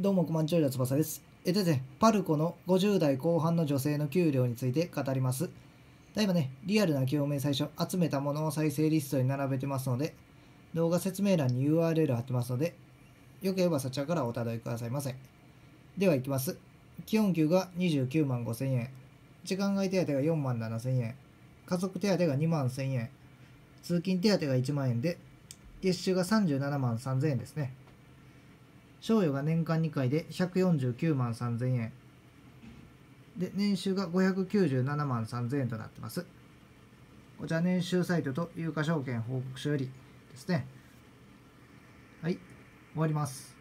どうも、コマンチョイラ翼です。えっとですね、パルコの50代後半の女性の給料について語ります。だいぶね、リアルな共鳴最初、集めたものを再生リストに並べてますので、動画説明欄に URL 貼ってますので、よければそちらからおたどりくださいませ。では、いきます。基本給が29万5千円、時間外手当が4万7千円、家族手当が2万1000円、通勤手当が1万円で、月収が37万3千円ですね。賞与が年間2回で149万3000円。で年収が597万3000円となってます。こちら年収サイトと有価証券報告書よりですね。はい終わります。